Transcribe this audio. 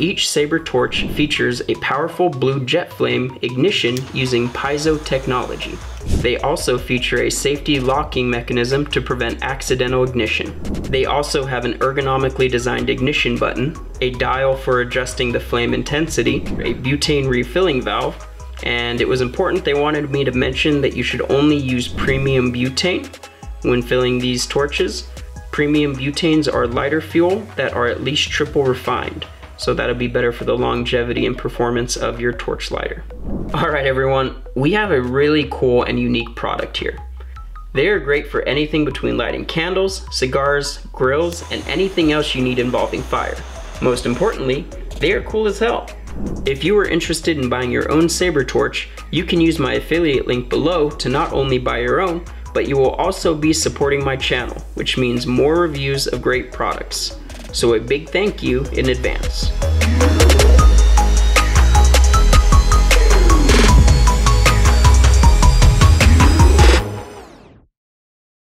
Each Saber torch features a powerful blue jet flame ignition using piezo technology. They also feature a safety locking mechanism to prevent accidental ignition. They also have an ergonomically designed ignition button, a dial for adjusting the flame intensity, a butane refilling valve, and it was important they wanted me to mention that you should only use premium butane when filling these torches. Premium butanes are lighter fuel that are at least triple refined so that'll be better for the longevity and performance of your torch lighter. All right, everyone, we have a really cool and unique product here. They are great for anything between lighting candles, cigars, grills, and anything else you need involving fire. Most importantly, they are cool as hell. If you are interested in buying your own Saber torch, you can use my affiliate link below to not only buy your own, but you will also be supporting my channel, which means more reviews of great products so a big thank you in advance.